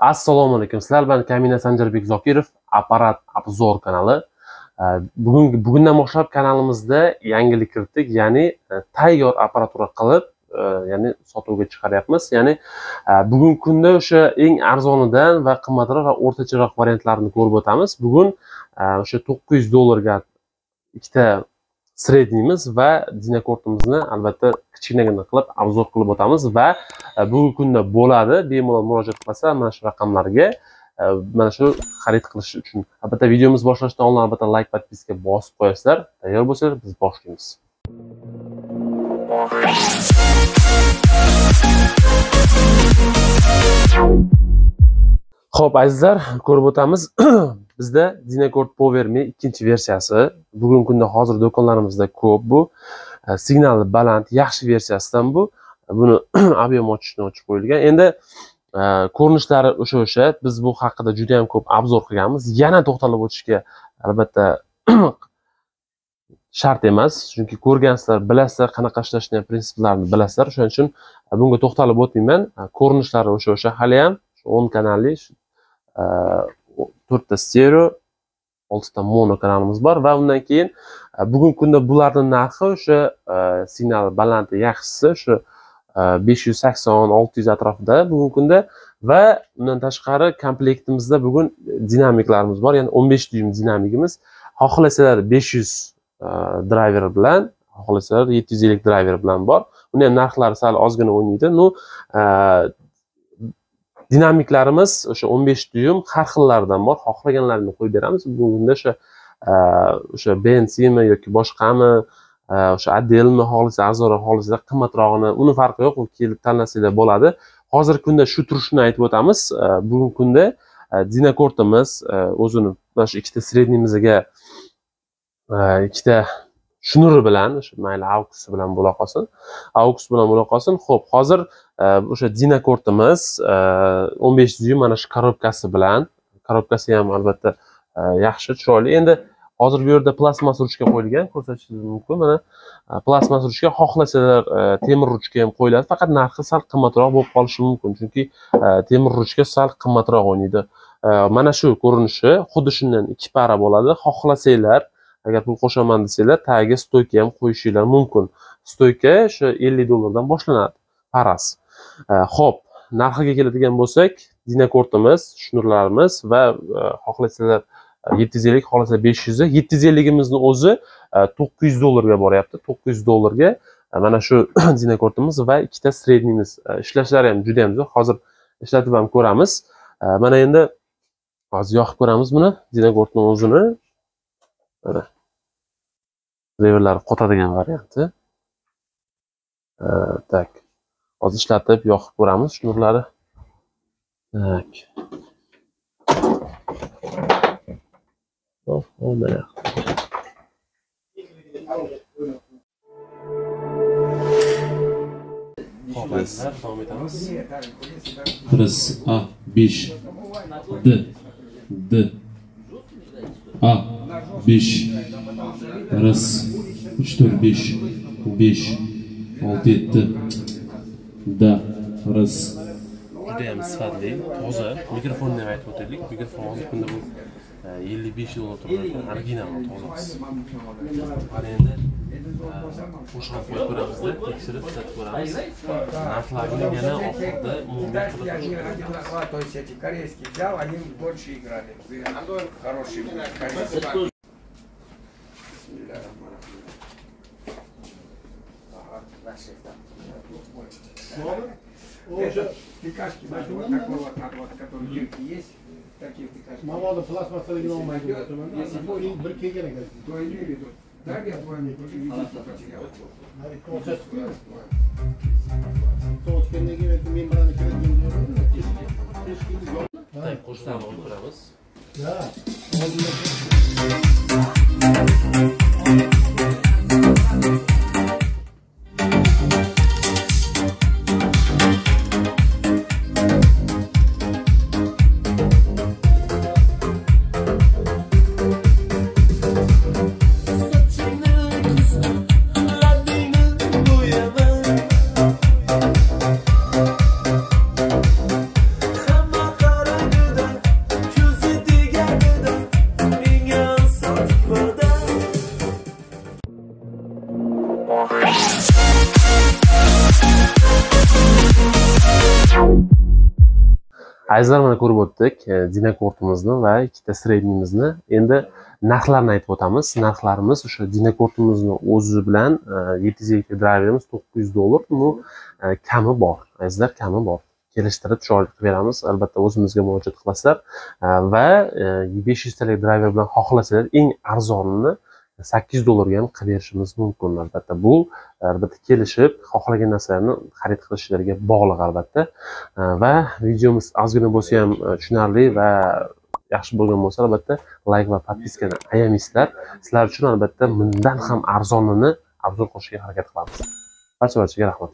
assalomu alaykum. Sizlar bilan kamina sanjarbek zokirov apparat obzor kanali. Bugun bugundan boshlab kanalimizda yangilik kiritdik. Ya'ni e, tayyor apparatura qilib e, ya'ni sotuvga chiqaryapmiz. Ya'ni e, bugungi kunda o'sha eng arzonidan va qimmatroq va o'rtacharoq variantlarini ko'rib o'tamiz. Bugun o'sha to'qqiz yuz dollarga ikkita sredniymiz va dinakortimizni albatta kichkinagina qilib obzor qilib o'tamiz va bugungi kunda bo'ladi bemalol murojaat qilsa mana shu raqamlarga mana shu xarid qilish uchun albatta videomiz boshlashdan oldin albatta layk podpiska bosib qo'yasizlar tayyor bo'lsanglar biz boshlaymiz Xo'p azizlar ko'rib o'tamiz. Bizda Dynacord power me ikkinchi versiyasi. Bugungi kunda hozir do'konlarimizda ko'p bu. Signali baland yaxshi versiyasidan bu. Buni объем ochishni ochib qo'yilgan. Endi e, ko'rinishlari o'sha o'sha. Biz bu haqida juda ham ko'p obzor qilganmiz. Yana to'xtalib o'tishga albatta shart emas. Chunki ko'rgansizlar bilasizlar qanaqa ishlashni prinsiplarini bilasizlar. Shuning uchun bunga to'xtalib o'tmayman. Ko'rinishlari o'sha o'sha hali ham o'n kanalli Э, to'rtta stereo oltita mono kanalimiz bor va undan keyin e, bugungi kunda bularni narxi o'sha e, signal balandi yaxshisi o'sha e, besh yuz sakson olti yuz atrofida bugungi kunda va undan tashqari komplektimizda bugun dinamiklarimiz bor ya'ni o'n besh dyum dinamigimiz xohlasalar besh yuz e, drayver bilan xohlasalar yetti yuz ellik drayver bilan bor. Uni ham narxlari sal ozgina o'ynaydi. Ну dinamiklarimiz o'sha o'n besh dyum har xillardan bor. Xohlaganlarini qo'yib beramiz. Bunda o'sha e, o'sha bensimi yoki boshqami e, o'sha adelmi xohlasanglar arzonroq xohlasanglar qimmatrog'ini uni farqi yo'q. U kelib tanlasanglar bo'ladi. Hozirgi kunda shu turishini aytib o'tamiz. E, bugungi kunda dinakortimiz o'zini mana shu ikkita среднийimizga ikkita shnuri bilan o'sha mayli auks bilan bo'la qolsin. Auks bilan bo'la qolsin. Ho'p hozir e, o'sha dinakortimiz e, o'n besh dyum mana shu korobkasi bilan korobkasi ham albatta e, yaxshi chiroyli. Endi hozir bu yerda plastmas ruchka qo'yilgan ko'rsatishingiz mumkin. Mana plastmas ruchka xohlasalar temir ruchka ham qo'yiladi. Faqat narxi sal qimmatroq bo'lib qolishi mumkin. Chunki temir ruchka sal qimmatroq o'ynaydi. Mana shu ko'rinishi xuddi shundan ikki para bo'ladi. Xohlasanglar agar pul qo'shaman desanglar tagiga stoyka ham qo'yishinglar mumkin. Stoyka o'sha ellik dollardan boshlanadi. Paras. E, Ho'p narxiga keladigan bo'lsak dinakortimiz shnurlarimiz va e, xohlasanglar e, yetti yuz ellik xohlasa besh yuzi yetti yuz elligimizni o'zi e, to'qqiz yuz dollarga boryapti. To'qqiz yuz dollarga mana shu dinakortimiz va ikkita среднийmiz ishlashlari ham juda yam zo'r. Hozir ishlatib ham ko'ramiz. Mana endi hozir yoqib ko'ramiz buni dinakortni o'zini. Biri reverlar qotadigan varianti tak. Hozir ishlatib yoqib ko'ramiz shnurlari tak. Biz a besh d d a besh. Раз uch to'rt besh besh olti yetti da раз judayam sifatli toza mikrofonni ham aytib o'taylik mikrofon hozirgi kunda bu ellik besh yil turgan original tozasi mana endi qo'shib qo'yib ko'ramizda tekshirib kuzatib ko'ramiz narxlarini yana oxirida umumiy Слово? Это пикашки, знаете, вот такой вот, вот, который дырки есть. Мамада пластмассалы не olmaydı. Если bu bir kegene geldi. Doyuyor idi. Так я твоим потерял. To'tgandagi membrana kiritgan qo'shsam o'tiramiz. Ha, Да. azizlar mana ko'rib o'tdik. E, dinakortimizni va ikkita srednimizni endi narxlarni aytib o'tamiz. Narxlarimiz o'sha dinakortimizni o'zi bilan e, yetti yuz ellik driverimiz to'qqiz yuz dollar. Bu e, kami bor. Azizlar kami bor. Kelishtirib chiroyli qilib beramiz. Albatta o'zimizga murojaat qilasizlar va besh yuztalik driver bilan xohlasanglar eng arzonini sakkiz dollarga ham qilib berishimiz mumkin albatta. Bu albatta kelishib xohlagan narsalarni xarid qilishlariga bog'liq albatta. Va videomiz ozgina bo'lsa ham e, tushunarli va yaxshi bo'lgan bo'lsa albatta layk va podpiskani ayamaysizlar sizlar uchun albatta bundan ham arzonini obzor qilishga harakat qilamiz. Barcha barchaga rahmat.